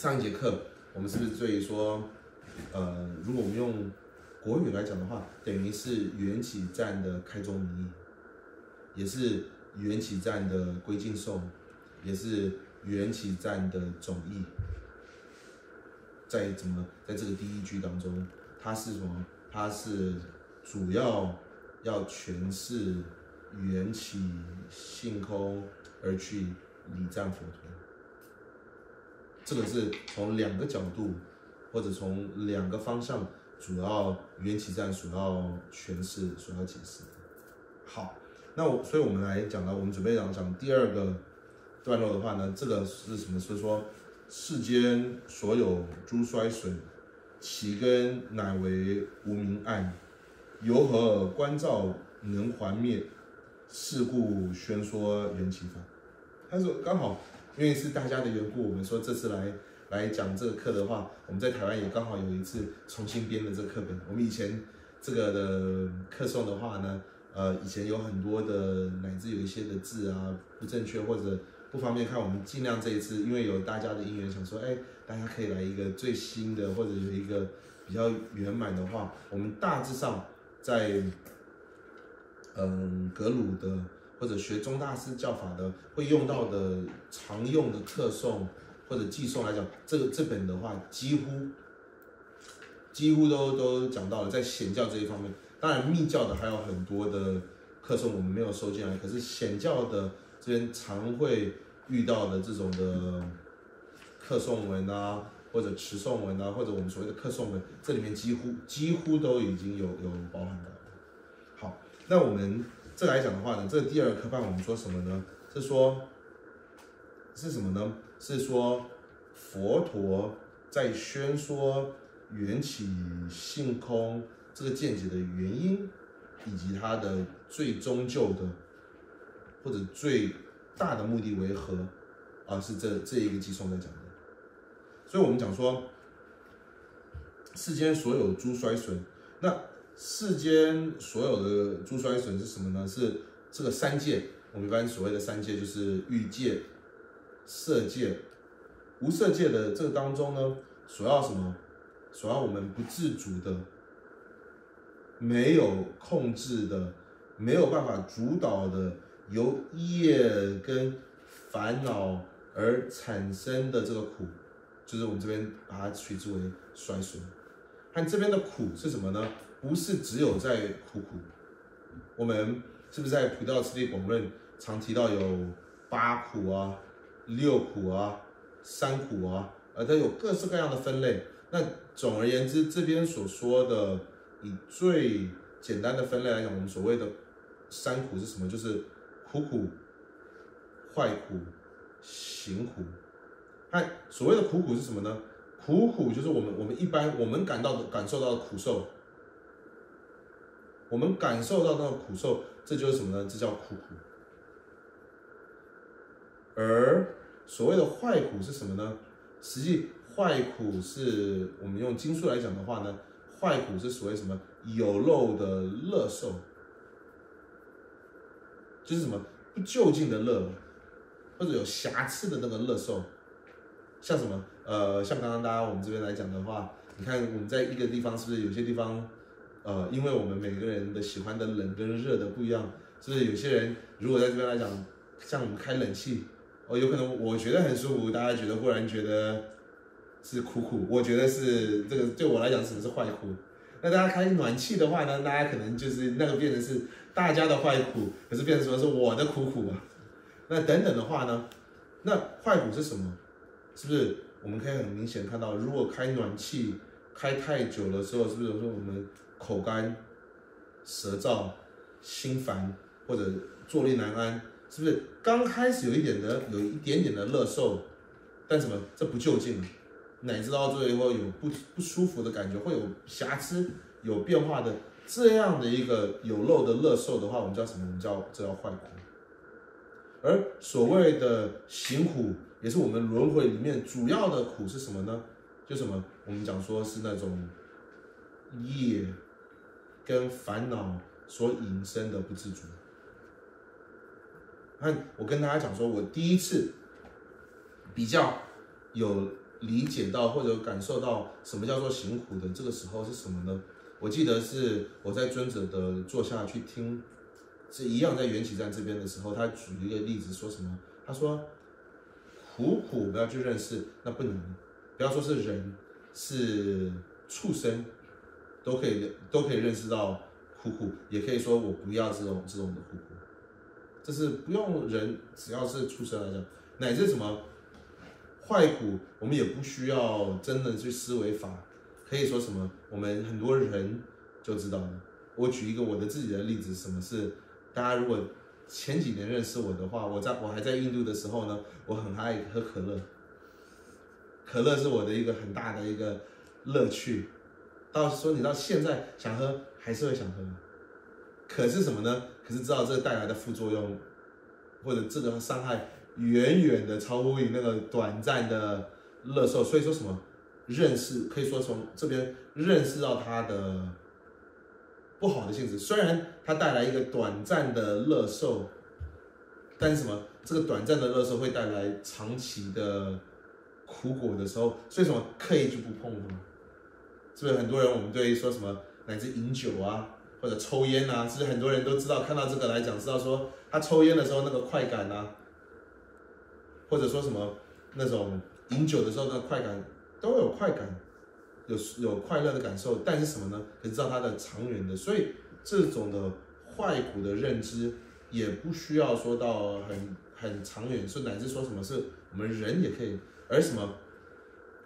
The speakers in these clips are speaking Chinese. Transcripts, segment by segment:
上一节课我们是不是对于说，呃，如果我们用国语来讲的话，等于是缘起站的开宗明义，也是缘起站的归敬颂，也是缘起站的总义。在怎么在这个第一句当中，它是什么？它是主要要诠释缘起性空而去礼赞佛陀。这个是从两个角度，或者从两个方向，主要缘起站所要诠释、所要解释。好，那我所以我们来讲呢，我们准备讲讲第二个段落的话呢，这个是什么？是说世间所有诸衰损，其根乃为无明暗，由何观照能还灭？是故宣说缘起法。他说刚好。因为是大家的缘故，我们说这次来来讲这个课的话，我们在台湾也刚好有一次重新编的这个课本。我们以前这个的课诵的话呢，呃，以前有很多的乃至有一些的字啊不正确或者不方便看，我们尽量这一次，因为有大家的因缘，想说，哎，大家可以来一个最新的或者有一个比较圆满的话，我们大致上在嗯格鲁的。或者学中大师教法的会用到的常用的课诵或者寄诵来讲，这个这本的话几乎几乎都都讲到了，在显教这一方面，当然密教的还有很多的课诵我们没有收进来，可是显教的这边常会遇到的这种的课诵文啊，或者持诵文啊，或者我们所谓的课诵文，这里面几乎几乎都已经有有包含到。好，那我们。这来讲的话呢，这第二个科判我们说什么呢？是说，是什么呢？是说佛陀在宣说缘起性空这个见解的原因，以及它的最终究的或者最大的目的为何？啊，是这这一个寄送在讲的。所以我们讲说，世间所有诸衰损，那。世间所有的诸衰损是什么呢？是这个三界，我们一般所谓的三界就是欲界、色界、无色界的这个当中呢，所要什么？所要我们不自主的、没有控制的、没有办法主导的，由业跟烦恼而产生的这个苦，就是我们这边把它取之为衰损。看这边的苦是什么呢？不是只有在苦苦，我们是不是在《菩提道次第广论》常提到有八苦啊、六苦啊、三苦啊，呃，它有各式各样的分类。那总而言之，这边所说的以最简单的分类来讲，我们所谓的三苦是什么？就是苦苦、坏苦、行苦。看所谓的苦苦是什么呢？苦苦就是我们我们一般我们感到的感受到的苦受。我们感受到那个苦受，这就是什么呢？这叫苦苦。而所谓的坏苦是什么呢？实际坏苦是我们用经书来讲的话呢，坏苦是所谓什么有漏的乐受，就是什么不就近的乐，或者有瑕疵的那个乐受。像什么？呃，像刚刚大家我们这边来讲的话，你看我们在一个地方是不是有些地方？呃，因为我们每个人的喜欢的冷跟热的不一样，所以有些人如果在这边来讲，像我们开冷气，哦，有可能我觉得很舒服，大家觉得忽然觉得是苦苦，我觉得是这个对我来讲什么是坏苦？那大家开暖气的话呢，大家可能就是那个变成是大家的坏苦，可是变成什么是我的苦苦啊。那等等的话呢，那坏苦是什么？是不是我们可以很明显看到，如果开暖气开太久的时候，是不是说我们？口干、舌燥、心烦或者坐立难安，是不是刚开始有一点的有一点点的乐受，但什么这不就近了，乃至到最后有不不舒服的感觉，会有瑕疵、有变化的这样的一个有漏的乐受的话，我们叫什么？我们叫这叫坏苦。而所谓的行苦，也是我们轮回里面主要的苦是什么呢？就什么？我们讲说是那种业。跟烦恼所引申的不自主。那，我跟大家讲说，我第一次比较有理解到或者感受到什么叫做辛苦的这个时候是什么呢？我记得是我在尊者的座下去听，是一样在缘起站这边的时候，他举一个例子说什么？他说苦苦不要去认识，那不能，不要说是人，是畜生都可以都可以认识到酷酷，也可以说我不要这种这种的酷酷，这是不用人，只要是出生来讲，乃至什么坏苦，我们也不需要真的去思维法，可以说什么，我们很多人就知道了。我举一个我的自己的例子，什么是大家如果前几年认识我的话，我在我还在印度的时候呢，我很爱喝可乐，可乐是我的一个很大的一个乐趣。到说你到现在想喝还是会想喝，可是什么呢？可是知道这带来的副作用或者这个伤害远远的超乎于那个短暂的乐受，所以说什么认识可以说从这边认识到它的不好的性质。虽然它带来一个短暂的乐受，但是什么这个短暂的乐受会带来长期的苦果的时候，所以什么刻意就不碰它。是不是很多人我们对于说什么乃至饮酒啊，或者抽烟啊，是不是很多人都知道看到这个来讲，知道说他抽烟的时候那个快感啊，或者说什么那种饮酒的时候那个快感都有快感，有有快乐的感受，但是什么呢？可知道它的长远的，所以这种的坏苦的认知也不需要说到很很长远，是乃至说什么是我们人也可以，而什么？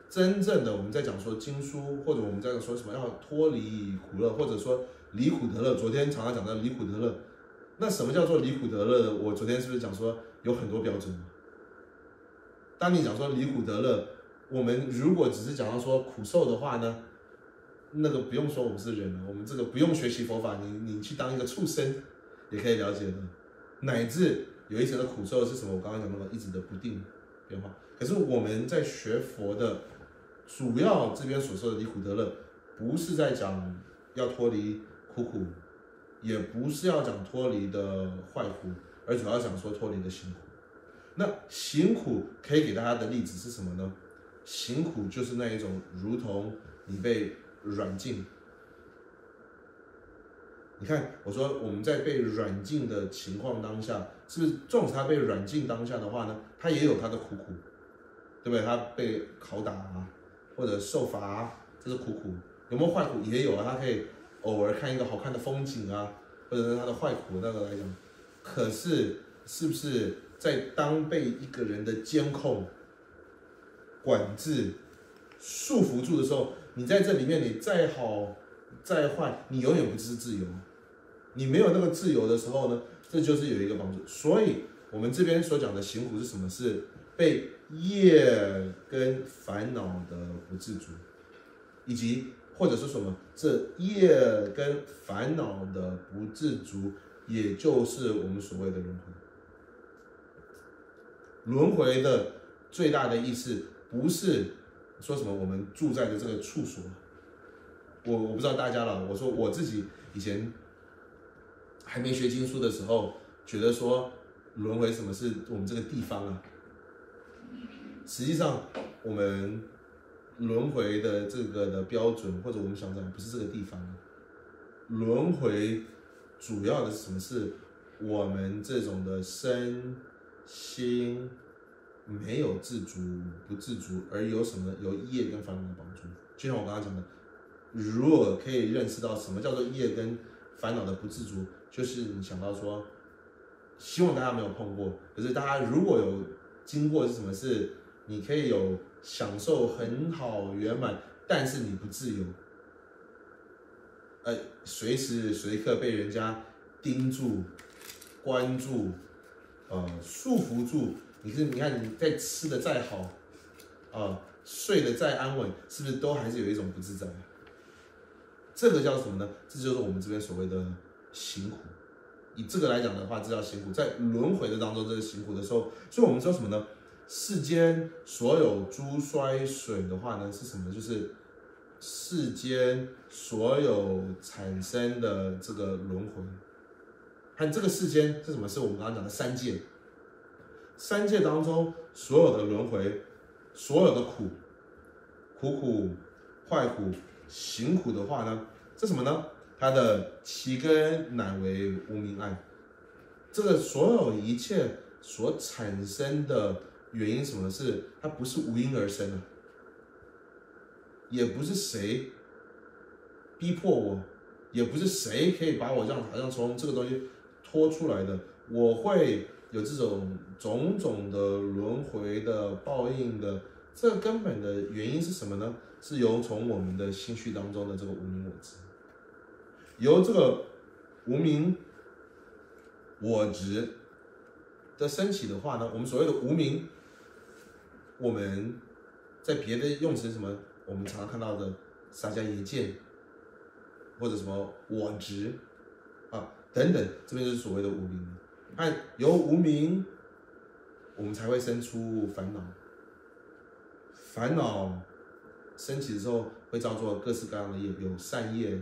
真正的我们在讲说经书，或者我们在说什么要脱离苦乐，或者说离苦得乐。昨天常常讲到离苦得乐，那什么叫做离苦得乐？我昨天是不是讲说有很多标准？当你讲说离苦得乐，我们如果只是讲到说苦受的话呢，那个不用说我们是人了，我们这个不用学习佛法，你你去当一个畜生也可以了解的。乃至有一层的苦受是什么？我刚刚讲那个一直的不定变化。可是我们在学佛的。主要这边所说的离苦得乐，不是在讲要脱离苦苦，也不是要讲脱离的坏苦，而主要讲说脱离的辛苦。那辛苦可以给大家的例子是什么呢？辛苦就是那一种，如同你被软禁。你看，我说我们在被软禁的情况当下，是不是纵使他被软禁当下的话呢，他也有他的苦苦，对不对？他被拷打啊。或者受罚，这是苦苦，有没有坏苦也有啊？他可以偶尔看一个好看的风景啊，或者是他的坏苦那个来讲。可是，是不是在当被一个人的监控、管制、束缚住的时候，你在这里面，你再好再坏，你永远不是自由。你没有那个自由的时候呢，这就是有一个帮助。所以，我们这边所讲的行苦是什么？是被。业跟烦恼的不自主，以及或者是什么，这业跟烦恼的不自主，也就是我们所谓的轮回。轮回的最大的意思，不是说什么我们住在的这个处所。我我不知道大家了，我说我自己以前还没学经书的时候，觉得说轮回什么是我们这个地方啊。实际上，我们轮回的这个的标准，或者我们想讲，不是这个地方。轮回主要的是什么？是我们这种的身心没有自足、不自足，而有什么有业跟烦恼的帮助。就像我刚刚讲的，如果可以认识到什么叫做业跟烦恼的不自足，就是你想到说，希望大家没有碰过，可是大家如果有经过是什么是？你可以有享受很好圆满，但是你不自由，呃，随时随刻被人家盯住、关注、呃，束缚住。你是你看你在吃的再好，啊，睡得再安稳，是不是都还是有一种不自在？这个叫什么呢？这就是我们这边所谓的辛苦。以这个来讲的话，这叫辛苦。在轮回的当中，这是辛苦的时候，所以我们说什么呢？世间所有诸衰损的话呢，是什么？就是世间所有产生的这个轮回。看这个世间是什么？是我们刚刚讲的三界。三界当中所有的轮回，所有的苦，苦苦、坏苦、行苦的话呢，这什么呢？它的其根乃为无明爱。这个所有一切所产生的原因，什么是它不是无因而生的，也不是谁逼迫我，也不是谁可以把我这样好像从这个东西拖出来的。我会有这种种种的轮回的报应的，这根本的原因是什么呢？是由从我们的心绪当中的这个无名我执，由这个无名我执的升起的话呢，我们所谓的无名，我们在别的用词什么，我们常常看到的撒迦耶见，或者什么我执啊等等，这边就是所谓的无名。看由无名，我们才会生出烦恼。烦恼升起的时候，会造作各式各样的业，有善业，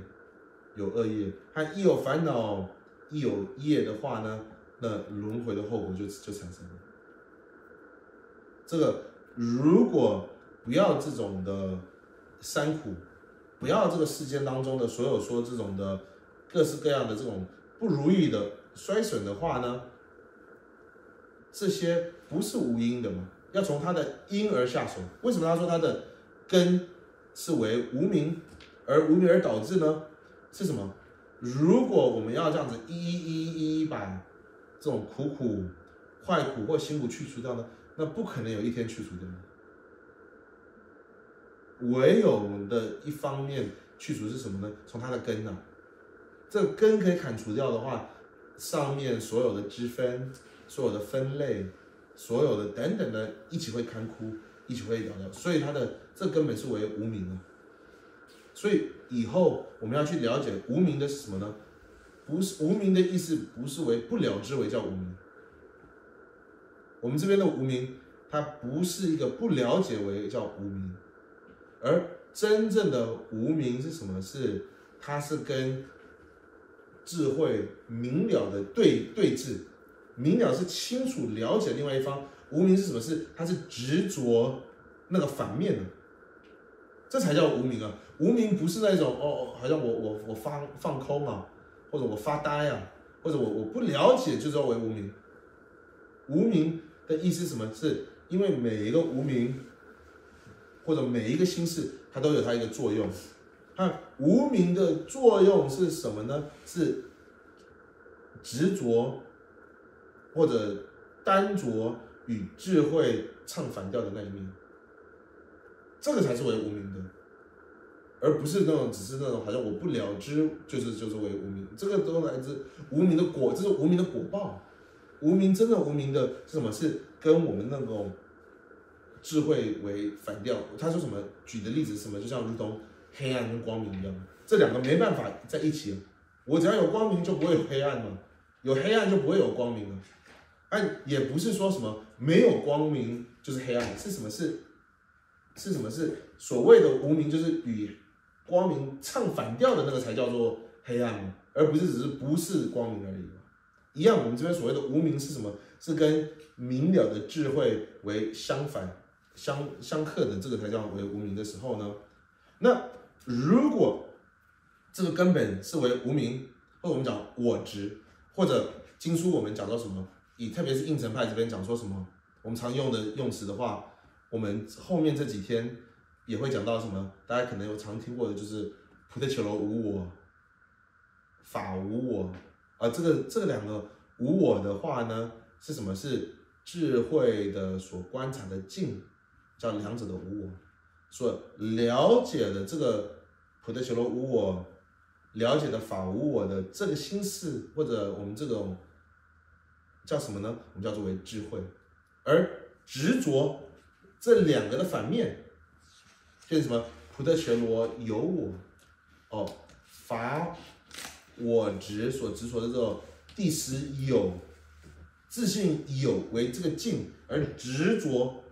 有恶业。它一有烦恼，一有业的话呢，那轮回的后果就就产生了。这个如果不要这种的三苦，不要这个世间当中的所有说这种的各式各样的这种不如意的。衰损的话呢，这些不是无因的吗？要从它的因而下手。为什么他说它的根是为无名，而无名而导致呢？是什么？如果我们要这样子一一一一把这种苦苦、坏苦或辛苦去除掉呢？那不可能有一天去除掉。唯有的一方面去除是什么呢？从它的根呢？这根可以砍除掉的话。上面所有的支分、所有的分类、所有的等等的，一起会看枯，一起会掉掉，所以它的这根本是为无名啊。所以以后我们要去了解无名的是什么呢？不是无名的意思，不是为不了之为叫无名。我们这边的无名，它不是一个不了解为叫无名，而真正的无名是什么？是它是跟。智慧明了的对对峙，明了是清楚了解另外一方，无名是什么？是它是执着那个反面的，这才叫无名啊！无名不是那种哦，好像我我我放放空啊，或者我发呆啊，或者我我不了解就叫为无名。无名的意思什么？是因为每一个无名或者每一个心事，它都有它一个作用。看无名的作用是什么呢？是执着或者单着与智慧唱反调的那一面，这个才是为无名的，而不是那种只是那种好像我不了知就是就是为无名，这个都来自无名的果，这是无名的果报。无名真的无名的是什么？是跟我们那种智慧为反调。他说什么？举的例子什么？就像如同。黑暗跟光明一样，这两个没办法在一起。我只要有光明，就不会有黑暗嘛；有黑暗，就不会有光明了。但也不是说什么没有光明就是黑暗，是什么？是是什么？是所谓的无名，就是与光明唱反调的那个才叫做黑暗，而不是只是不是光明而已一样，我们这边所谓的无名是什么？是跟明了的智慧为相反、相相克的，这个才叫为无名的时候呢？那。如果这个根本是为无名，或者我们讲我执，或者经书我们讲到什么，以特别是应成派这边讲说什么，我们常用的用词的话，我们后面这几天也会讲到什么，大家可能有常听过的，就是菩提伽罗无我，法无我，而这个这两个无我的话呢，是什么？是智慧的所观察的境，叫两者的无我。所了解的这个普特修罗无我，了解的法无我的这个心事，或者我们这种叫什么呢？我们叫做为智慧。而执着这两个的反面，就是什么？普特修罗有我，哦，法我执所执着的这种第十有自信有为这个境，而执着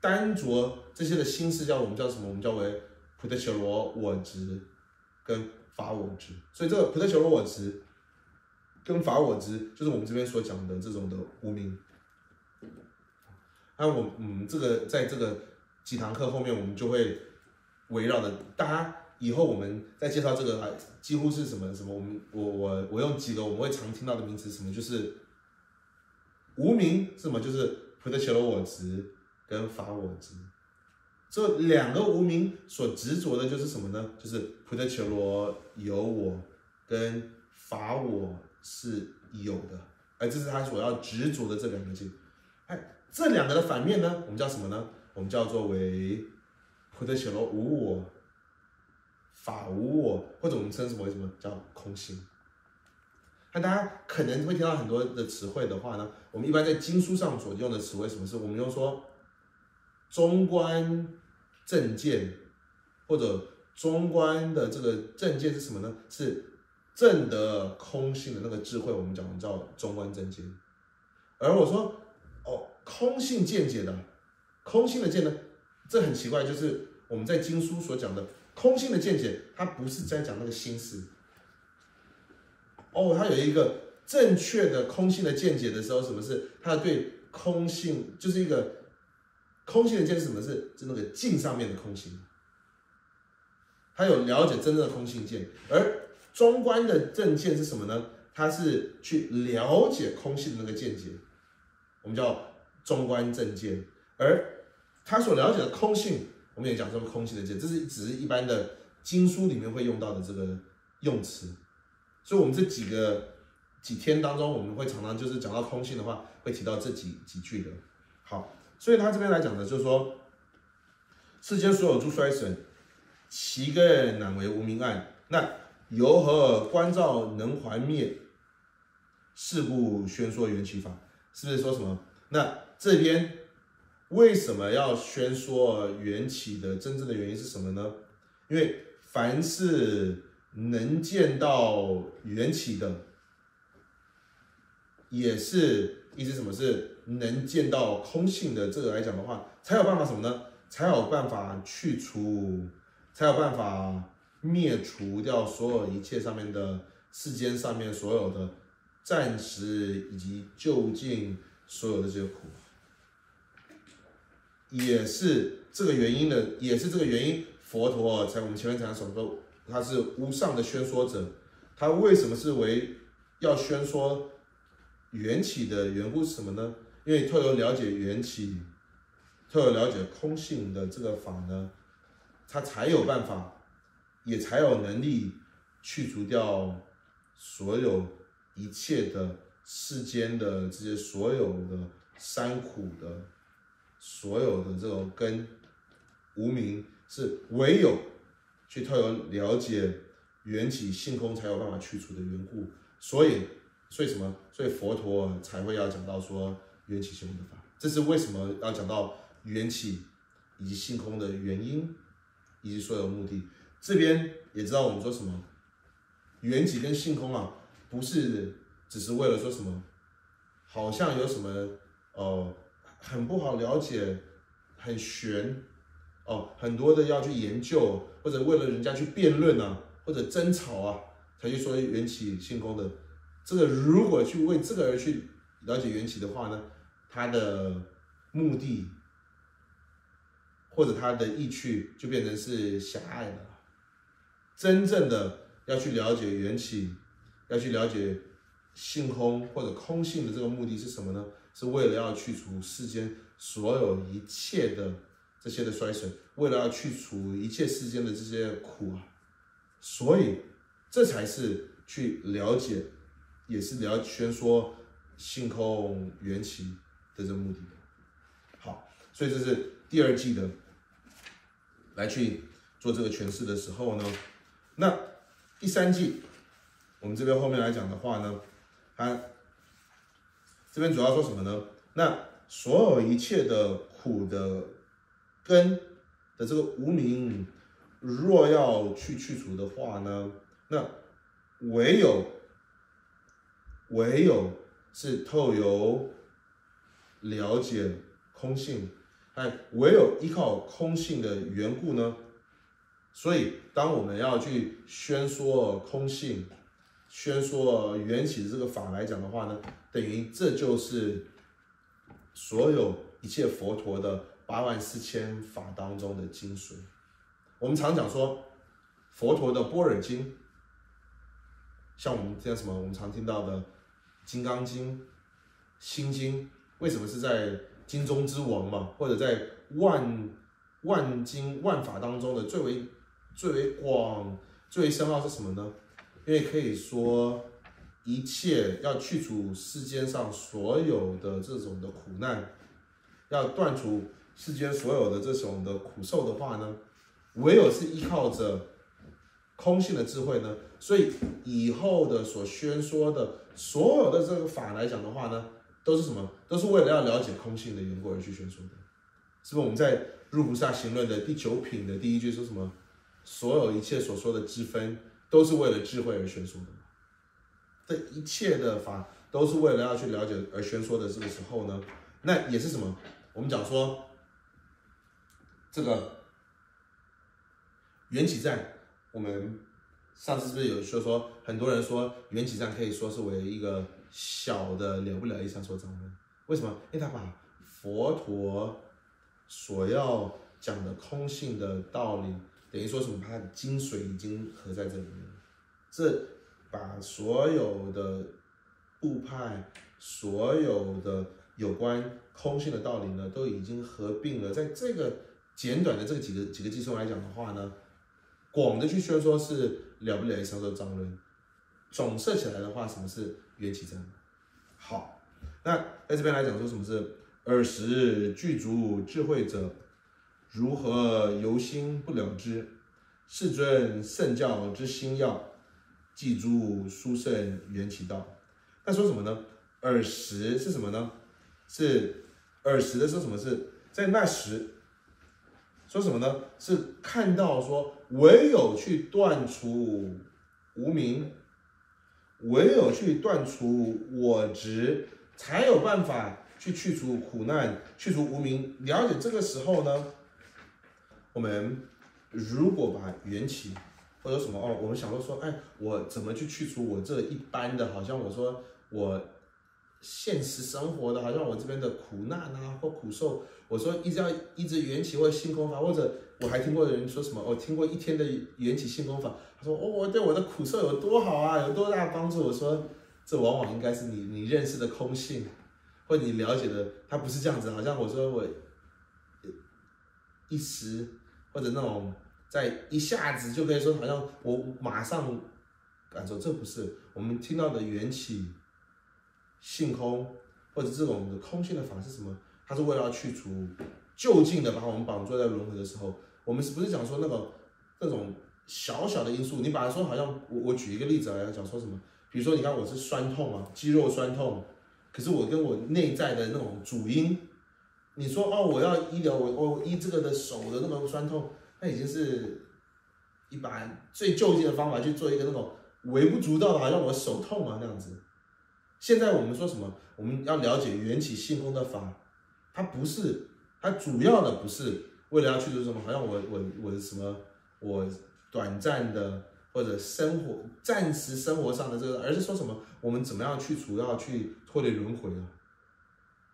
单着。这些的心事叫我们叫什么？我们叫为普特修罗我执跟法我执。所以这个普特修罗我执跟法我执，就是我们这边所讲的这种的无名。那我嗯，这个在这个几堂课后面我们就会围绕着大家以后我们再介绍这个，几乎是什么什么，我们我我我用几个我们会常听到的名词，什么就是无名什么，就是普特切罗我执跟法我执，这两个无名所执着的就是什么呢？就是普特切罗有我跟法我是有的，而这是他所要执着的这两个境。哎，这两个的反面呢，我们叫什么呢？我们叫做为普特切罗无我。法无我，或者我们称什么为什么叫空性？那大家可能会听到很多的词汇的话呢，我们一般在经书上所用的词汇，什么是？我们用说中观正见，或者中观的这个正见是什么呢？是正的空性的那个智慧，我们讲叫中观正见。而我说哦，空性见解的空性的见呢，这很奇怪，就是我们在经书所讲的。空性的见解，它不是在讲那个心思。哦，它有一个正确的空性的见解的时候，什么是？它对空性就是一个空性的见是什么？是是那个镜上面的空性。他有了解真正的空性见，而中观的正见是什么呢？他是去了解空性的那个见解，我们叫中观正见，而他所了解的空性。我们也讲说空性的见，这是只是一般的经书里面会用到的这个用词，所以，我们这几个几天当中，我们会常常就是讲到空性的话，会提到这几几句的。好，所以他这边来讲的，就是说，世间所有诸衰损，其根乃为无明暗。那由何观照能还灭？是故宣说缘起法，是不是说什么？那这边。为什么要宣说缘起的真正的原因是什么呢？因为凡是能见到缘起的，也是意思什么是能见到空性的这个来讲的话，才有办法什么呢？才有办法去除，才有办法灭除掉所有一切上面的世间上面所有的暂时以及就近所有的这些苦。也是这个原因的，也是这个原因，佛陀在我们前面讲的所说，他是无上的宣说者，他为什么是为要宣说缘起的缘故是什么呢？因为透过了解缘起，透过了解空性的这个法呢，他才有办法，也才有能力去除掉所有一切的世间的这些所有的三苦的。所有的这种跟无名是唯有去透过了解缘起性空才有办法去除的缘故，所以所以什么？所以佛陀才会要讲到说缘起性空的法，这是为什么要讲到缘起以及性空的原因以及所有目的。这边也知道我们说什么缘起跟性空啊，不是只是为了说什么，好像有什么哦。很不好了解，很玄哦，很多的要去研究，或者为了人家去辩论啊，或者争吵啊，才去说缘起性空的。这个如果去为这个而去了解缘起的话呢，它的目的或者它的意趣就变成是狭隘的。真正的要去了解缘起，要去了解性空或者空性的这个目的是什么呢？是为了要去除世间所有一切的这些的衰损，为了要去除一切世间的这些苦啊，所以这才是去了解，也是了宣说性空缘起的这个目的。好，所以这是第二季的来去做这个诠释的时候呢，那第三季我们这边后面来讲的话呢，它。这边主要说什么呢？那所有一切的苦的根的这个无名，若要去去除的话呢，那唯有唯有是透由了解空性，哎，唯有依靠空性的缘故呢，所以当我们要去宣说空性。宣说缘起的这个法来讲的话呢，等于这就是所有一切佛陀的八万四千法当中的精髓。我们常讲说，佛陀的般若经，像我们像什么，我们常听到的《金刚经》《心经》，为什么是在经中之王嘛？或者在万万经万法当中的最为最为广、最为深奥是什么呢？因为可以说，一切要去除世间上所有的这种的苦难，要断除世间所有的这种的苦受的话呢，唯有是依靠着空性的智慧呢。所以以后的所宣说的所有的这个法来讲的话呢，都是什么？都是为了要了解空性的缘故而去宣说的。是不是我们在《入菩萨行论》的第九品的第一句说什么？所有一切所说的之分。都是为了智慧而宣说的，这一切的法都是为了要去了解而宣说的。这个时候呢，那也是什么？我们讲说，这个缘起站，我们上次是不是有说说，很多人说缘起站可以说是为一个小的了不了一三说章呢？为什么？因为他把佛陀所要讲的空性的道理。等于说什么？它的精髓已经合在这里面。这把所有的物派、所有的有关空性的道理呢，都已经合并了。在这个简短的这几个几个计算来讲的话呢，广的去宣说是了不了一三说章论，总设起来的话，什么是缘起真？好，那在这边来讲说什么是耳识具足智慧者？如何由心不了之？世尊圣教之心要，记诸殊胜缘起道。那说什么呢？耳识是什么呢？是耳识的说什么？是在那时说什么呢？是看到说，唯有去断除无名，唯有去断除我执，才有办法去去除苦难，去除无名。了解这个时候呢？我们如果把缘起或者什么哦，我们想到说，哎，我怎么去去除我这一般的，好像我说我现实生活的，好像我这边的苦难啊或苦受，我说一直要一直缘起或者性空法，或者我还听过人说什么，我听过一天的缘起性空法，他说哦，我对我的苦受有多好啊，有多大帮助？我说这往往应该是你你认识的空性，或你了解的，它不是这样子，好像我说我一时。或者那种在一下子就可以说，好像我马上感受，这不是我们听到的缘起性空，或者这种的空性的法是什么？它是为了要去除就近的把我们绑住在轮回的时候，我们是不是讲说那个那种小小的因素？你把它说好像我我举一个例子来讲说什么？比如说你看我是酸痛啊，肌肉酸痛，可是我跟我内在的那种主因。你说哦，我要医疗，我我医这个的手的那种酸痛，那已经是一般最就近的方法去做一个那种微不足道的，好像我手痛啊那样子。现在我们说什么？我们要了解缘起性空的法，它不是，它主要的不是为了要去做什么，好像我我我什么我短暂的或者生活暂时生活上的这个，而是说什么我们怎么样去除要去脱离轮回啊？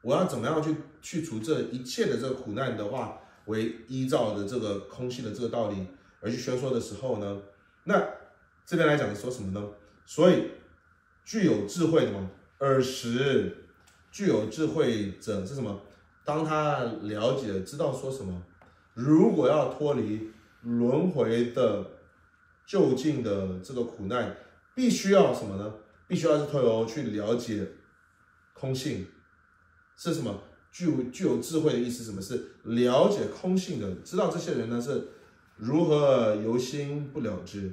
我要怎么样去去除这一切的这个苦难的话，为依照的这个空性的这个道理而去宣说的时候呢？那这边来讲说什么呢？所以具有智慧的嘛，耳识具有智慧者是什么？当他了解知道说什么，如果要脱离轮回的就近的这个苦难，必须要什么呢？必须要是透过去了解空性。是什么具有具有智慧的意思？什么是了解空性的？知道这些人呢是如何由心不了之？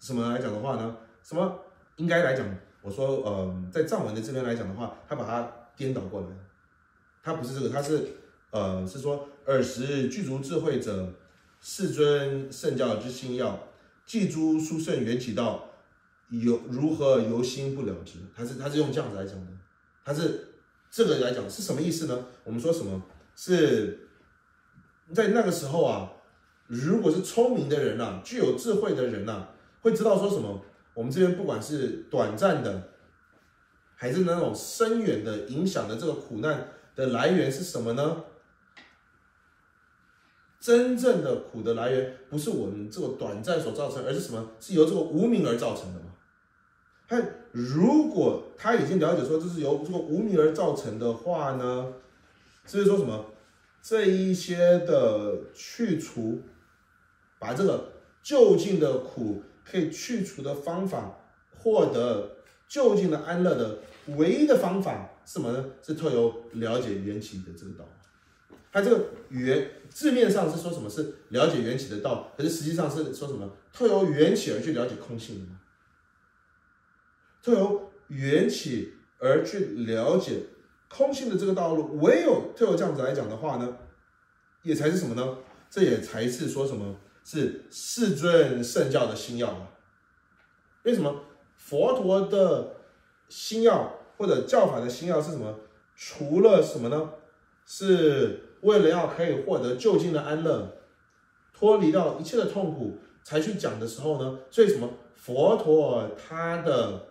什么来讲的话呢？什么应该来讲？我说，呃，在藏文的这边来讲的话，他把它颠倒过来，他不是这个，他是呃是说尔时具足智慧者，世尊圣教之心要，记诸殊胜缘起道，由如何由心不了之？他是他是用这样子来讲的，他是。这个来讲是什么意思呢？我们说什么是在那个时候啊？如果是聪明的人呐，具有智慧的人呐，会知道说什么？我们这边不管是短暂的，还是那种深远的影响的这个苦难的来源是什么呢？真正的苦的来源不是我们这个短暂所造成，而是什么？是由这个无名而造成的嘛？他如果他已经了解说这是由这个无名而造成的话呢，就是说什么这一些的去除，把这个就近的苦可以去除的方法，获得就近的安乐的唯一的方法是什么呢？是透由了解缘起的这个道。它这个缘字面上是说什么是了解缘起的道，可是实际上是说什么透由缘起而去了解空性的？透由缘起而去了解空性的这个道路，唯有透由这样子来讲的话呢，也才是什么呢？这也才是说什么是世尊圣教的心要啊？为什么佛陀的心要或者教法的心要是什么？除了什么呢？是为了要可以获得就近的安乐，脱离掉一切的痛苦，才去讲的时候呢？所以什么？佛陀他的。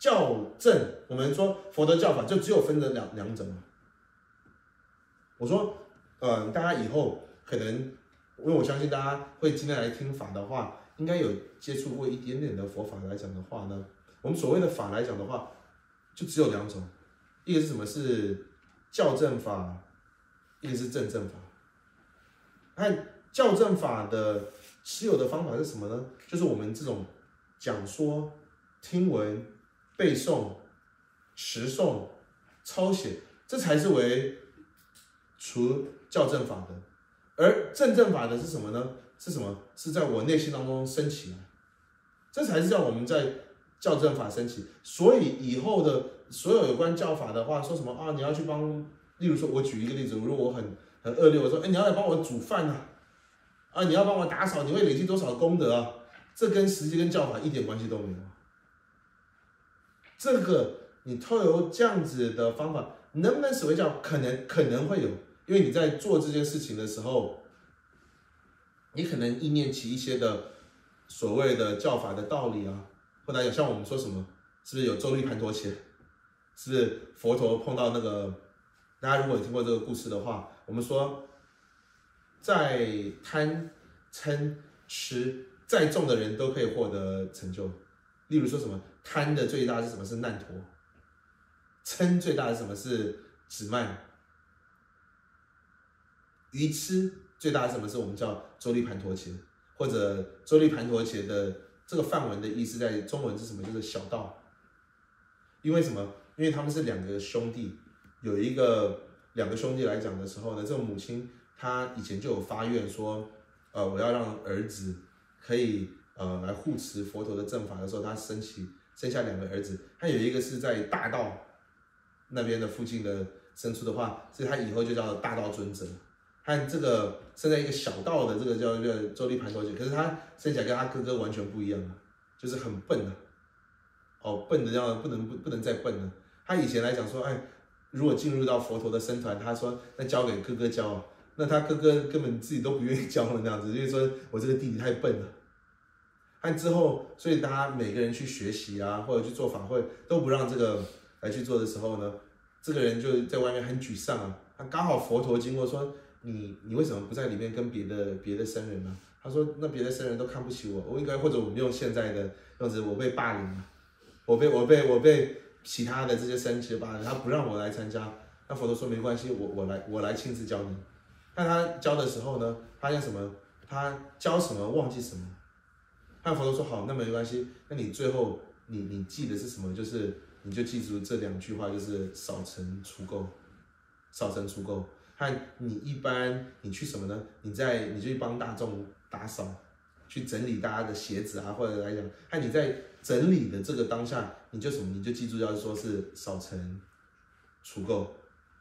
教正，我们说佛的教法就只有分这两两种。我说，嗯，大家以后可能，因为我相信大家会今天来听法的话，应该有接触过一点点的佛法来讲的话呢，我们所谓的法来讲的话，就只有两种，一个是什么是教正法，一个是正正法。那教正法的持有的方法是什么呢？就是我们这种讲说、听闻。背诵、持诵、抄写，这才是为除校正法的。而正正法的是什么呢？是什么？是在我内心当中升起来，这才是叫我们在校正法升起。所以以后的所有有关教法的话，说什么啊？你要去帮，例如说，我举一个例子，如果我很很恶劣，我说，哎，你要来帮我煮饭呐，啊，你要帮我打扫，你会累积多少功德啊？这跟实际跟教法一点关系都没有。这个你透由这样子的方法，能不能所谓叫？可能可能会有，因为你在做这件事情的时候，你可能意念起一些的所谓的教法的道理啊，或者有像我们说什么，是不是有周利盘陀切？是不是佛陀碰到那个？大家如果有听过这个故事的话，我们说，在贪嗔痴再重的人都可以获得成就，例如说什么？贪的最大是什么？是难陀。嗔最大的什么是止慢。愚痴最大的什么是我们叫周利盘陀伽，或者周利盘陀伽的这个梵文的意思在中文是什么？就是小道。因为什么？因为他们是两个兄弟，有一个两个兄弟来讲的时候呢，这个母亲她以前就有发愿说，呃，我要让儿子可以呃来护持佛陀的正法的时候，他升起。生下两个儿子，他有一个是在大道那边的附近的生出的话，所以他以后就叫大道尊者。和这个生在一个小道的这个叫叫周利盘陀姐，可是他生起来跟他哥哥完全不一样啊，就是很笨啊，哦，笨的要不能不不能再笨了。他以前来讲说，哎，如果进入到佛陀的僧团，他说那交给哥哥教，那他哥哥根本自己都不愿意教了那样子，因为说我这个弟弟太笨了。按之后，所以大家每个人去学习啊，或者去做法会，都不让这个来去做的时候呢，这个人就在外面很沮丧啊。他刚好佛陀经过说，你你为什么不在里面跟别的别的僧人呢？他说那别的僧人都看不起我，我应该或者我们用现在的样子，我被霸凌了，我被我被我被其他的这些僧伽霸凌，他不让我来参加。那佛陀说没关系，我我来我来亲自教你。但他教的时候呢，发现什么？他教什么忘记什么。汉佛都说好，那没关系。那你最后你你记的是什么？就是你就记住这两句话，就是少成除垢，少成除垢。和你一般你去什么呢？你在你就去帮大众打扫，去整理大家的鞋子啊，或者来讲，和你在整理的这个当下，你就什么？你就记住要说是少成除垢，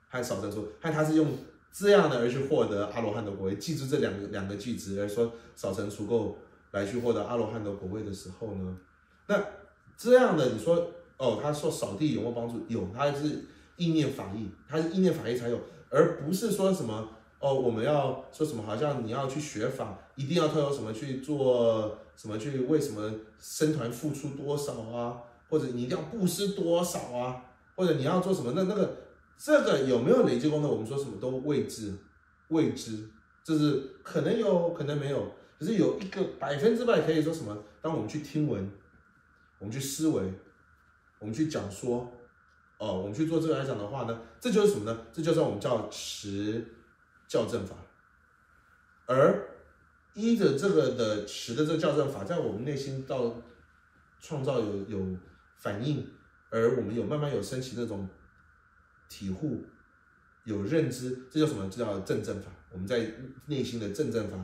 和少成除，和他是用这样的而去获得阿罗汉的果位。记住这两个两个句子，而说少成除垢。来去获得阿罗汉的果位的时候呢，那这样的你说哦，他说扫地有没有帮助？有，他是意念法义，他是意念法义才有，而不是说什么哦，我们要说什么，好像你要去学法，一定要特有什么去做什么去为什么僧团付出多少啊，或者你一定要布施多少啊，或者你要做什么？那那个这个有没有累积功德？我们说什么都未知，未知，这是可能有可能没有，可是有一个百分之百可以说什么？当我们去听闻，我们去思维，我们去讲说，哦，我们去做这个来讲的话呢，这就是什么呢？这就是我们叫持校正法，而依着这个的持的这个校正法，在我们内心到创造有有反应，而我们有慢慢有升起那种体悟。有认知，这叫什么？这叫正正法。我们在内心的正正法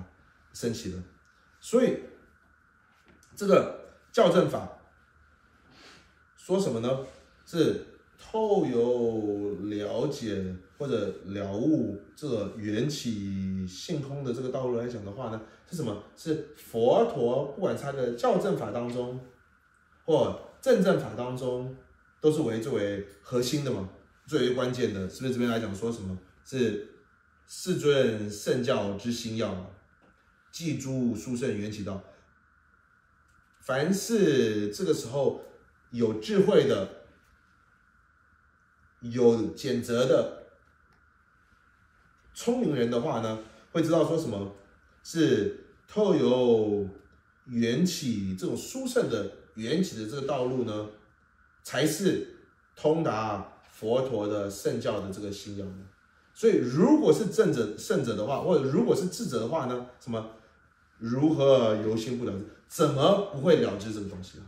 升起了，所以这个校正法说什么呢？是透由了解或者了悟这缘起性空的这个道路来讲的话呢，是什么？是佛陀不管他的校正法当中或正正法当中，都是为作为核心的嘛。最为关键的是不是这边来讲说什么是世尊圣教之心要，记诸殊胜缘起道。凡是这个时候有智慧的、有简择的、聪明人的话呢，会知道说什么是透有缘起这种殊胜的缘起的这个道路呢，才是通达。佛陀的圣教的这个信仰呢，所以如果是正者圣者的话，或者如果是智者的话呢，什么如何由心不了知？怎么不会了知这个东西啊？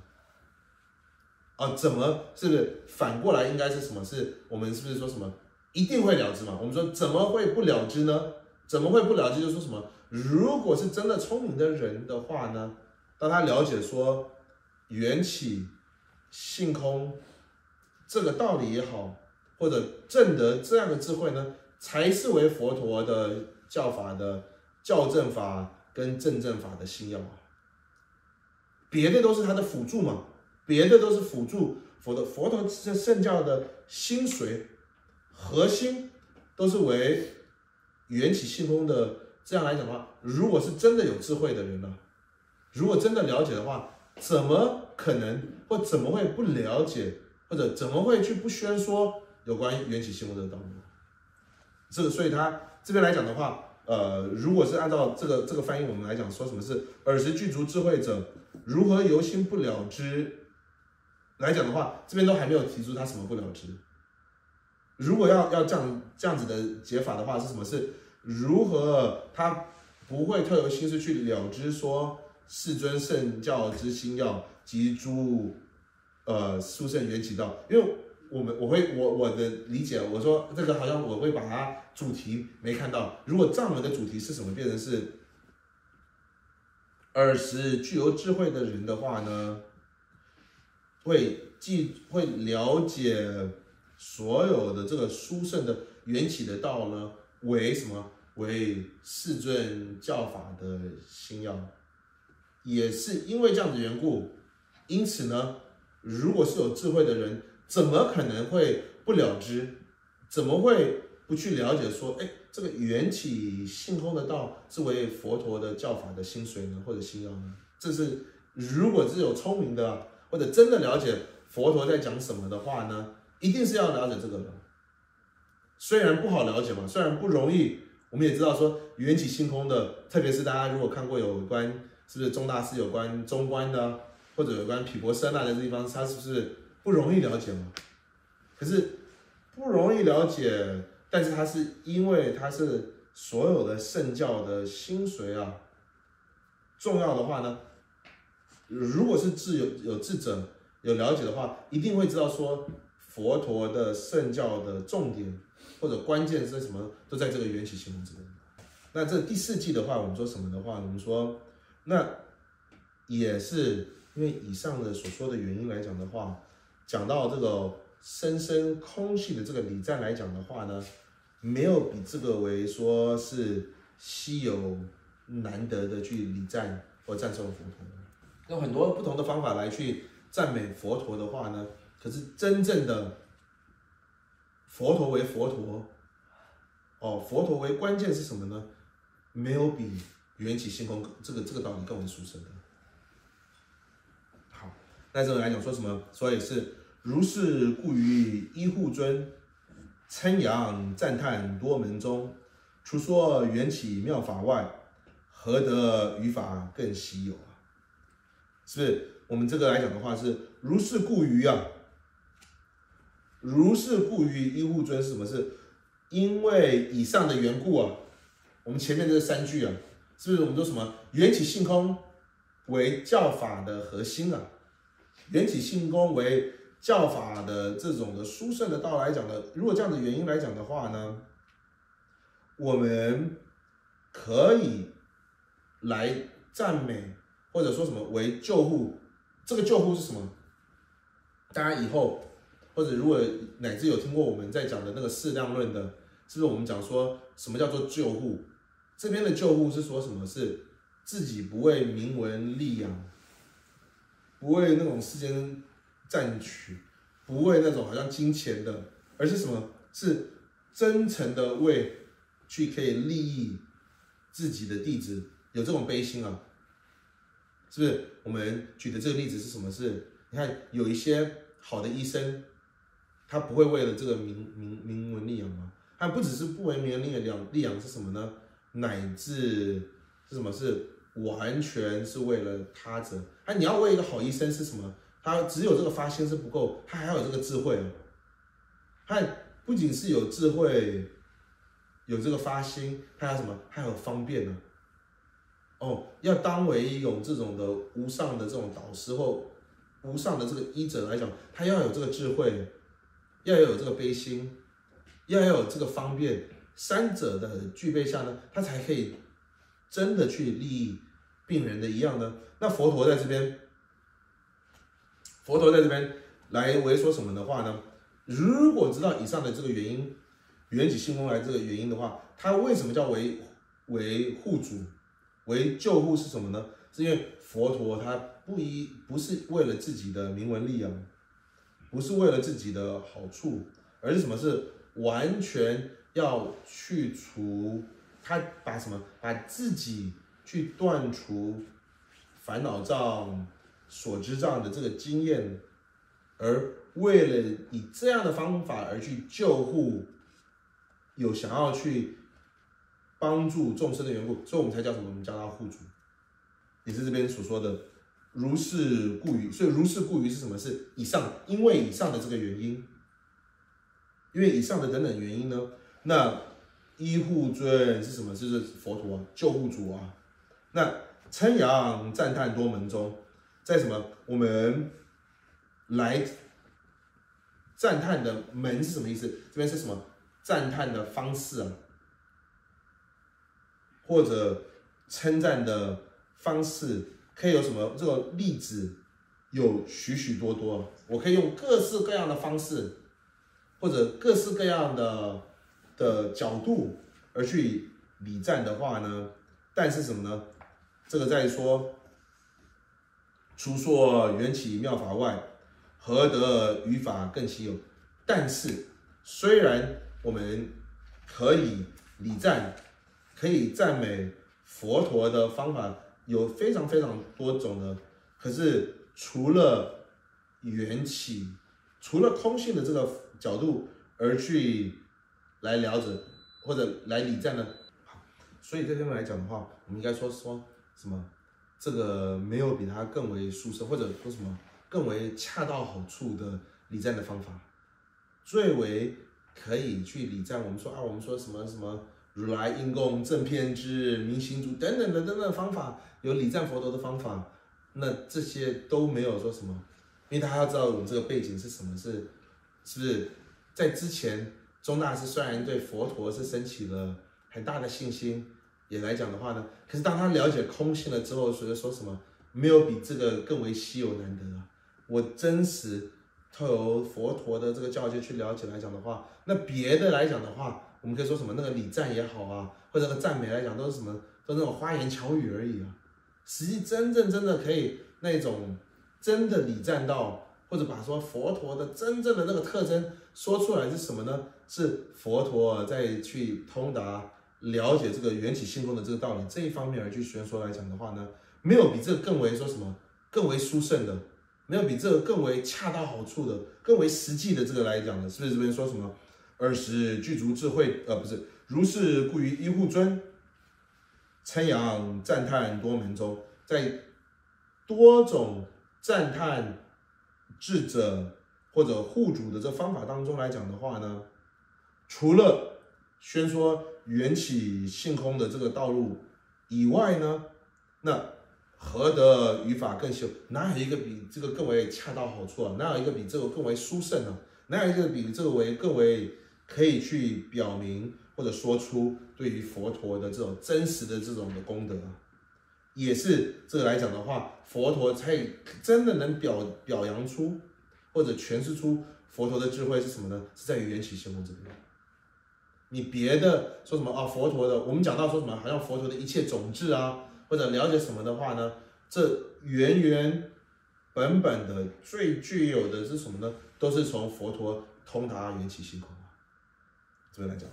啊，怎么是不是反过来应该是什么？是我们是不是说什么一定会了知嘛？我们说怎么会不了知呢？怎么会不了知？就说什么？如果是真的聪明的人的话呢，当他了解说缘起性空。这个道理也好，或者证得这样的智慧呢，才是为佛陀的教法的教正法跟正正法的心要。别的都是他的辅助嘛，别的都是辅助佛的佛陀这圣教的心髓核心，都是为缘起性空的。这样来讲的话，如果是真的有智慧的人呢，如果真的了解的话，怎么可能或怎么会不了解？或者怎么会去不宣说有关缘起性空的道理？这个，所以他这边来讲的话，呃，如果是按照这个这个翻译，我们来讲说什么是耳识具足智慧者如何由心不了知来讲的话，这边都还没有提出他什么不了知。如果要要这样这样子的解法的话，是什么？是如何他不会特由心思去了知说世尊圣教之心要及诸。呃，殊胜缘起道，因为我们我会我我的理解，我说这个好像我会把它主题没看到。如果藏文的主题是什么，变成是耳识具有智慧的人的话呢，会记会了解所有的这个殊胜的缘起的道呢，为什么为世尊教法的心要，也是因为这样的缘故，因此呢。如果是有智慧的人，怎么可能会不了知？怎么会不去了解？说，哎，这个缘起性空的道是为佛陀的教法的心髓呢，或者心要呢？这是如果是有聪明的，或者真的了解佛陀在讲什么的话呢，一定是要了解这个的。虽然不好了解嘛，虽然不容易，我们也知道说缘起性空的，特别是大家如果看过有关是不是中大师有关中观的。或者有关毗婆舍那的地方，他是不是不容易了解嘛？可是不容易了解，但是它是因为它是所有的圣教的心髓啊。重要的话呢，如果是智有有智者有了解的话，一定会知道说佛陀的圣教的重点或者关键是什么，都在这个缘起性空之中。那这第四季的话，我们说什么的话，我们说那也是。因为以上的所说的原因来讲的话，讲到这个深深空性的这个礼赞来讲的话呢，没有比这个为说是稀有难得的去礼赞或赞颂佛陀。有很多不同的方法来去赞美佛陀的话呢，可是真正的佛陀为佛陀，哦，佛陀为关键是什么呢？没有比缘起性空这个这个道理更为殊胜的。在这来讲，说什么？所以是如是故于依护尊称扬赞叹多门中，除说缘起妙法外，何得于法更稀有啊？是不是？我们这个来讲的话是如是故于啊，如是故于依护尊是什么？是因为以上的缘故啊。我们前面这三句啊，是不是我们说什么缘起性空为教法的核心啊？缘起性空为教法的这种的殊胜的道来讲的，如果这样的原因来讲的话呢，我们可以来赞美或者说什么为救护，这个救护是什么？大家以后或者如果乃至有听过我们在讲的那个适量论的，是不是我们讲说什么叫做救护？这边的救护是说什么？是自己不为名闻利养，不为那种世间占取，不为那种好像金钱的，而是什么？是真诚的为去可以利益自己的弟子，有这种悲心啊？是不是？我们举的这个例子是什么？是，你看有一些好的医生，他不会为了这个名名名闻利养吗？他不只是不为名闻利养，利养是什么呢？乃至是什么？是完全是为了他者。哎，你要为一个好医生是什么？他只有这个发心是不够，他还要有这个智慧哦。他不仅是有智慧，有这个发心，还有什么？还有方便呢？哦，要当为一种这种的无上的这种导师或无上的这个医者来讲，他要有这个智慧，要有这个悲心，要有这个方便。三者的具备下呢，他才可以真的去利益病人的一样呢。那佛陀在这边，佛陀在这边来为说什么的话呢？如果知道以上的这个原因，缘起性空来这个原因的话，他为什么叫为为护主，为救护是什么呢？是因为佛陀他不一不是为了自己的名闻利养，不是为了自己的好处，而是什么是完全。要去除他把什么把自己去断除烦恼障、所知障的这个经验，而为了以这样的方法而去救护有想要去帮助众生的缘故，所以我们才叫什么？我们叫他护主，也是这边所说的如是故于。所以如是故于是什么？是以上因为以上的这个原因，因为以上的等等原因呢？那依护尊是什么？就是佛陀啊救护主啊。那称扬赞叹多门中，在什么？我们来赞叹的门是什么意思？这边是什么？赞叹的方式啊，或者称赞的方式，可以有什么？这个例子有许许多多，我可以用各式各样的方式，或者各式各样的。的角度而去礼赞的话呢，但是什么呢？这个在说，除说缘起妙法外，何得于法更稀有？但是虽然我们可以礼赞，可以赞美佛陀的方法有非常非常多种的，可是除了缘起，除了空性的这个角度而去。来聊着，或者来礼赞呢？所以这边来讲的话，我们应该说说什么？这个没有比它更为殊胜，或者说什么更为恰到好处的礼赞的方法，最为可以去礼赞。我们说啊，我们说什么什么如来应供正偏之明行主等等的等等方法，有礼赞佛陀的方法，那这些都没有说什么，因为大家要知道我们这个背景是什么，是是不是在之前。宗大师虽然对佛陀是升起了很大的信心，也来讲的话呢，可是当他了解空性了之后，所以说什么没有比这个更为稀有难得啊！我真实透由佛陀的这个教诫去了解来讲的话，那别的来讲的话，我们可以说什么那个礼赞也好啊，或者个赞美来讲都是什么，都那种花言巧语而已啊。实际真正真的可以那种真的礼赞到，或者把说佛陀的真正的那个特征说出来是什么呢？是佛陀在去通达了解这个缘起性空的这个道理这一方面而去宣说来讲的话呢，没有比这更为说什么更为殊胜的，没有比这个更为恰到好处的，更为实际的这个来讲的，是不是这边说什么？二十具足智慧，呃，不是如是故于一户尊，称扬赞叹多门中，在多种赞叹智者或者护主的这方法当中来讲的话呢，除了宣说缘起性空的这个道路以外呢，那何得语法更修？哪有一个比这个更为恰到好处啊？哪有一个比这个更为殊胜呢？哪有一个比这个为更为可以去表明或者说出对于佛陀的这种真实的这种的功德啊？也是这个来讲的话，佛陀才真的能表表扬出或者诠释出佛陀的智慧是什么呢？是在于缘起性空这边。你别的说什么啊？佛陀的，我们讲到说什么，好像佛陀的一切种智啊，或者了解什么的话呢？这原原本本的最具有的是什么呢？都是从佛陀通达缘起性空啊，这边来讲。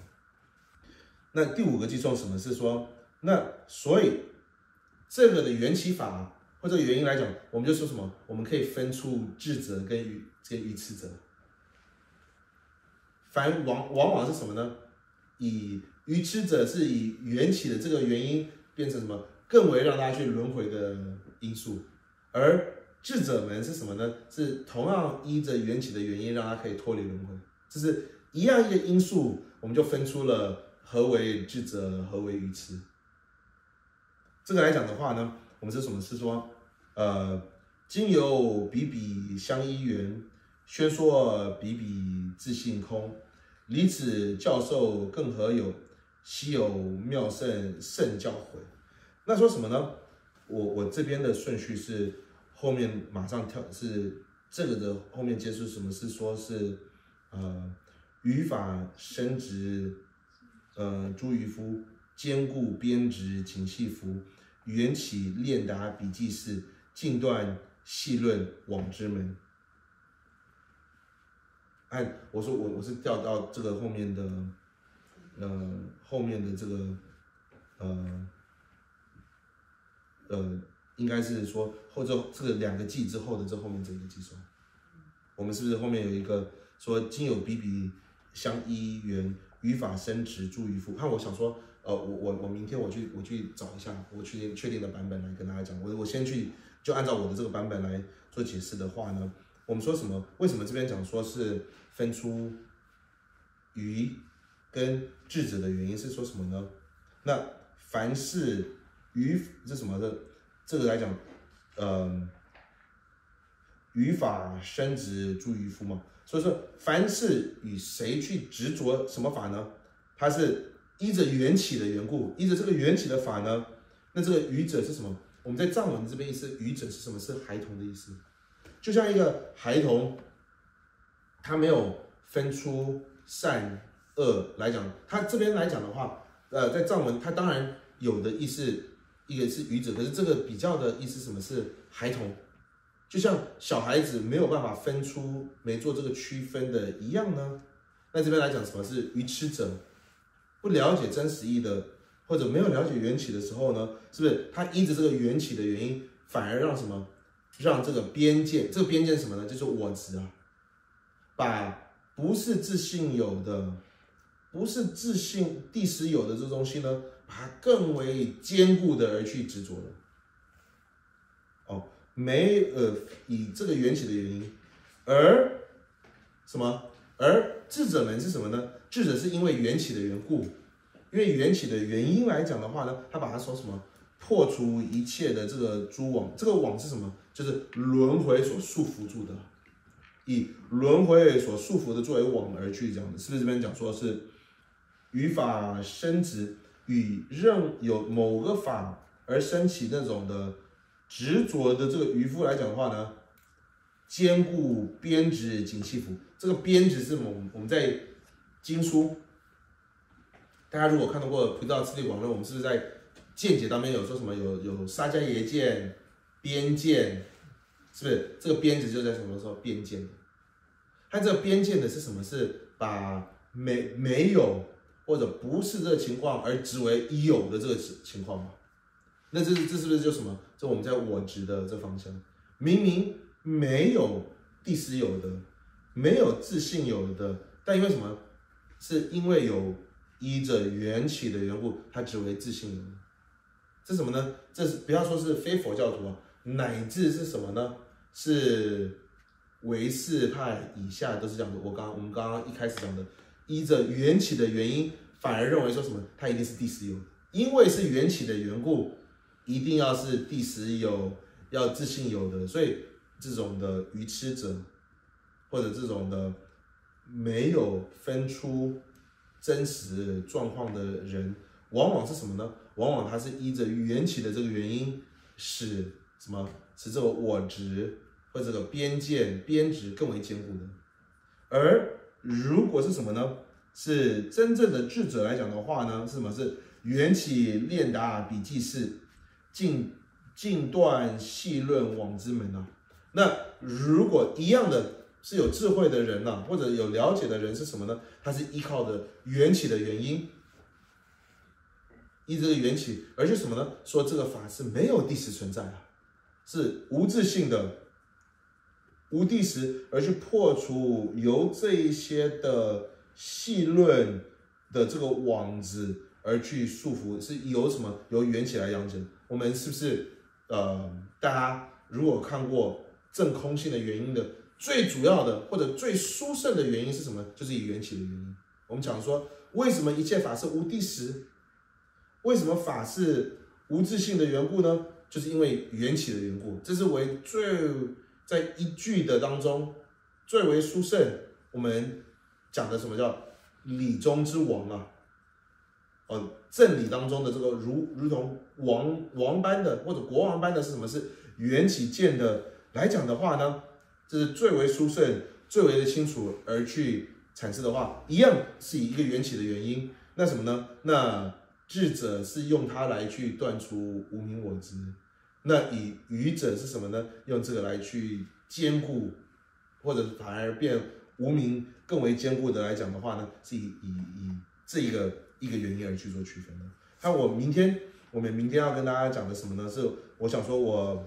那第五个计算什么是说，那所以这个的缘起法或者原因来讲，我们就说什么？我们可以分出智者跟愚跟愚痴者。反往往往是什么呢？以愚痴者是以缘起的这个原因变成什么更为让大家去轮回的因素，而智者们是什么呢？是同样依着缘起的原因让他可以脱离轮回，这是一样一个因素，我们就分出了何为智者，何为愚痴。这个来讲的话呢，我们是什么？是说，呃，经由比比相依缘，宣说比比自性空。离此教授更何有？稀有妙圣圣教诲。那说什么呢？我我这边的顺序是后面马上跳是这个的后面接触什么是说是呃语法生殖呃诸渔夫兼顾编织请戏服缘起练达笔记事尽断细论往之门。哎，我说我我是调到这个后面的，呃，后面的这个，呃，呃，应该是说后这这个两个季之后的这后面这个计算，我们是不是后面有一个说今有比比相依缘语法生殖助于夫？看我想说，呃，我我我明天我去我去找一下我确定确定的版本来跟大家讲，我我先去就按照我的这个版本来做解释的话呢，我们说什么？为什么这边讲说是？分出愚跟智者的原因是说什么呢？那凡是愚这什么的？这个来讲，嗯，语法生殖诸愚夫嘛。所以说，凡是与谁去执着什么法呢？它是依着缘起的缘故，依着这个缘起的法呢。那这个愚者是什么？我们在藏文这边意思，愚者是什么？是孩童的意思，就像一个孩童。他没有分出善恶来讲，他这边来讲的话，呃，在藏文他当然有的意思，一个是愚者，可是这个比较的意思什么是孩童，就像小孩子没有办法分出没做这个区分的一样呢。那这边来讲什么是愚痴者，不了解真实意的，或者没有了解缘起的时候呢，是不是他依着这个缘起的原因，反而让什么，让这个边界，这个边界是什么呢？就是我执啊。把不是自信有的，不是自信第十有的这东西呢，把它更为坚固的而去执着了。哦，没呃以这个缘起的原因，而什么？而智者们是什么呢？智者是因为缘起的缘故，因为缘起的原因来讲的话呢，他把它说什么？破除一切的这个蛛网，这个网是什么？就是轮回所束缚住的。以轮回所束缚的作为网而去，这样子是不是这边讲说是语法生殖与任有某个法而升起那种的执着的这个渔夫来讲的话呢，坚固编织锦气服，这个编织是我们我们在经书，大家如果看到过菩萨次第网络，我们是不是在见解当中有说什么有有沙迦耶见边见？是不是这个编织就在什么时候边界的？它这个边界的是什么？是把没没有或者不是这个情况而执为有的这个情情况吗？那这这是不是就什么？这我们在我执的这方向，明明没有第十有的，没有自信有的，但因为什么？是因为有依着缘起的缘故，它只为自信有的。这什么呢？这是不要说是非佛教徒啊，乃至是什么呢？是唯识派以下都是这样的。我刚我们刚刚一开始讲的，依着缘起的原因，反而认为说什么？它一定是第十有，因为是缘起的缘故，一定要是第十有，要自信有的。所以这种的愚痴者，或者这种的没有分出真实状况的人，往往是什么呢？往往他是依着缘起的这个原因，使什么？使这个我执或者这个边界边执更为坚固的。而如果是什么呢？是真正的智者来讲的话呢，是什么？是缘起练达笔记式，尽尽断细论往之门啊。那如果一样的是有智慧的人呢，或者有了解的人是什么呢？他是依靠的缘起的原因，依这个缘起，而且什么呢？说这个法是没有地识存在啊，是无自性的。无地时，而去破除由这一些的细论的这个网子而去束缚，是由什么？由缘起来养成。我们是不是呃，大家如果看过正空性的原因的最主要的或者最殊胜的原因是什么？就是以缘起的原因。我们讲说，为什么一切法是无地时？为什么法是无自性的缘故呢？就是因为缘起的缘故。这是为最。在一句的当中，最为殊胜，我们讲的什么叫理中之王啊？哦，正理当中的这个如如同王王般的或者国王般的是什么？是缘起见的来讲的话呢，这是最为殊胜、最为的清楚而去阐释的话，一样是以一个缘起的原因。那什么呢？那智者是用它来去断除无名我执。那以愚者是什么呢？用这个来去兼顾，或者反而变无名更为坚固的来讲的话呢，是以以以这一个一个原因而去做区分的。那我明天我们明天要跟大家讲的什么呢？是我想说我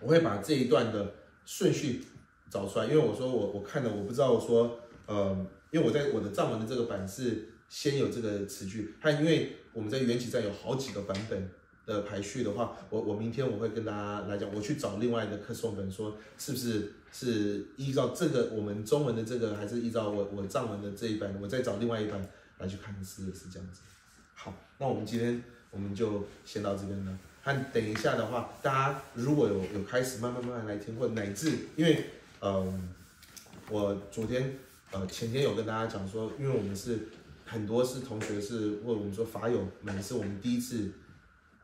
我会把这一段的顺序找出来，因为我说我我看了我不知道我说呃，因为我在我的藏文的这个版是先有这个词句，它因为我们在缘起站有好几个版本。的排序的话，我我明天我会跟大家来讲，我去找另外的课诵本，说是不是是依照这个我们中文的这个，还是依照我我藏文的这一版，我再找另外一版来去看是是这样子。好，那我们今天我们就先到这边了。看等一下的话，大家如果有有开始慢慢慢慢来听，或乃至因为嗯，我昨天呃前天有跟大家讲说，因为我们是很多是同学是问我们说法友们是我们第一次。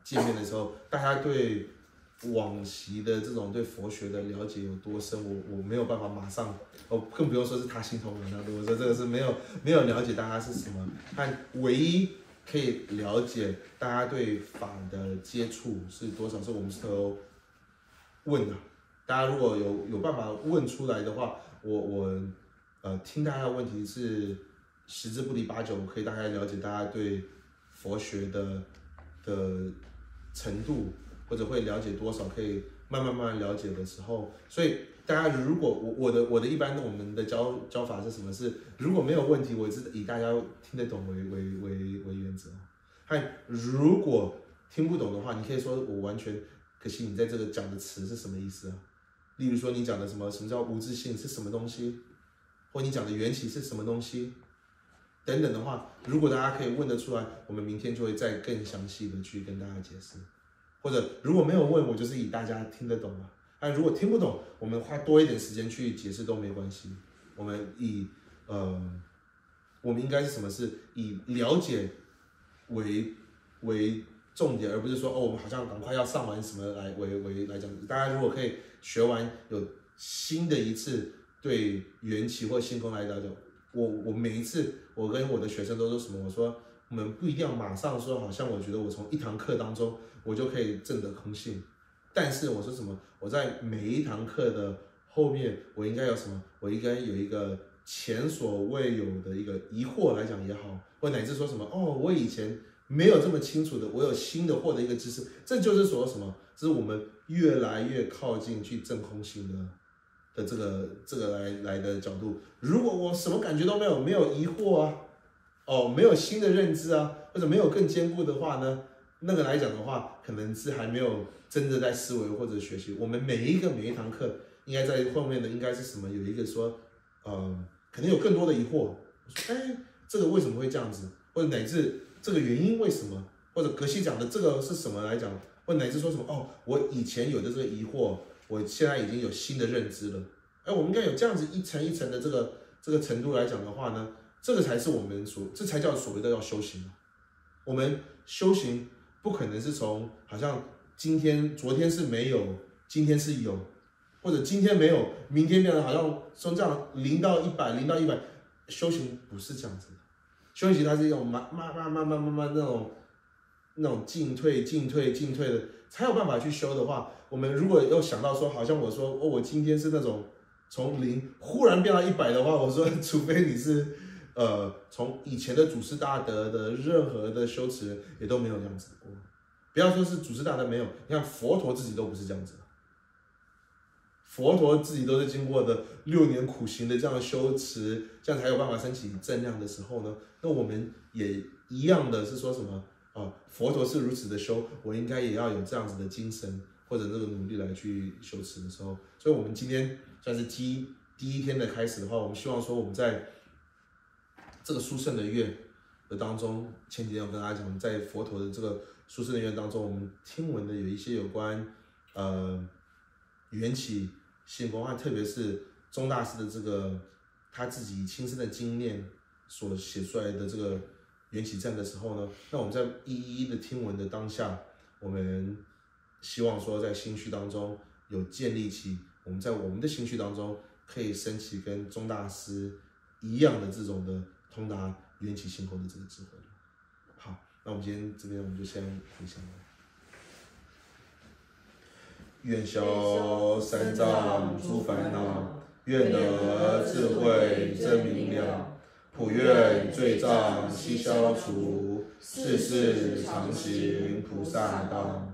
见面的时候，大家对往昔的这种对佛学的了解有多深，我我没有办法马上，哦，更不用说是他心同人了。我说这个是没有没有了解大家是什么，但唯一可以了解大家对法的接触是多少，是我们是头问的。大家如果有有办法问出来的话，我我呃听大家的问题是十之不离八九，可以大概了解大家对佛学的的。程度或者会了解多少，可以慢慢慢慢了解的时候，所以大家如果我我的我的一般我们的教教法是什么？是如果没有问题，我是以大家听得懂为为为为原则。嗨，如果听不懂的话，你可以说我完全，可惜你在这个讲的词是什么意思啊？例如说你讲的什么什么叫无自性是什么东西，或你讲的缘起是什么东西？等等的话，如果大家可以问得出来，我们明天就会再更详细的去跟大家解释。或者如果没有问，我就是以大家听得懂嘛。但如果听不懂，我们花多一点时间去解释都没关系。我们以呃，我们应该是什么？是以了解为为重点，而不是说哦，我们好像赶快要上完什么来为为来讲。大家如果可以学完有新的一次对缘起或星空来了解。我我每一次我跟我的学生都说什么？我说我们不一定要马上说，好像我觉得我从一堂课当中我就可以证得空性。但是我说什么？我在每一堂课的后面，我应该有什么？我应该有一个前所未有的一个疑惑来讲也好，或乃至说什么？哦，我以前没有这么清楚的，我有新的获得一个知识，这就是说什么？这是我们越来越靠近去证空性的。的这个这个来来的角度，如果我什么感觉都没有，没有疑惑啊，哦，没有新的认知啊，或者没有更坚固的话呢，那个来讲的话，可能是还没有真的在思维或者学习。我们每一个每一堂课，应该在后面的应该是什么？有一个说，呃，可能有更多的疑惑，哎，这个为什么会这样子？或者乃至这个原因为什么？或者格西讲的这个是什么来讲？或者乃至说什么？哦，我以前有的这个疑惑，我现在已经有新的认知了。哎，我们应该有这样子一层一层的这个这个程度来讲的话呢？这个才是我们所，这才叫所谓的要修行。我们修行不可能是从好像今天、昨天是没有，今天是有，或者今天没有，明天变得好像从这样零到一百，零到一百，修行不是这样子的。修行它是一种慢、慢、慢、慢、慢、慢慢那种那种进退、进退、进退的，才有办法去修的话，我们如果要想到说，好像我说哦，我今天是那种从零忽然变到一百的话，我说 除非你是。呃，从以前的祖师大德的任何的修持也都没有这样子过，不要说是祖师大德没有，你看佛陀自己都不是这样子佛陀自己都是经过的六年苦行的这样修持，这样才有办法升起正量的时候呢，那我们也一样的是说什么啊？佛陀是如此的修，我应该也要有这样子的精神或者这个努力来去修持的时候，所以我们今天算是第第一天的开始的话，我们希望说我们在。这个殊胜的月的当中，前几天我跟大家讲，在佛陀的这个殊胜的月当中，我们听闻的有一些有关呃缘起性光案，特别是宗大师的这个他自己亲身的经验所写出来的这个缘起站的时候呢，那我们在一一的听闻的当下，我们希望说在心绪当中有建立起，我们在我们的心绪当中可以升起跟宗大师一样的这种的。通达缘起性空的这个智慧好，那我们今天这边我们就先分享了。愿消三障诸烦恼，愿得智慧真明了，普愿罪障悉消除，世世常行菩萨道。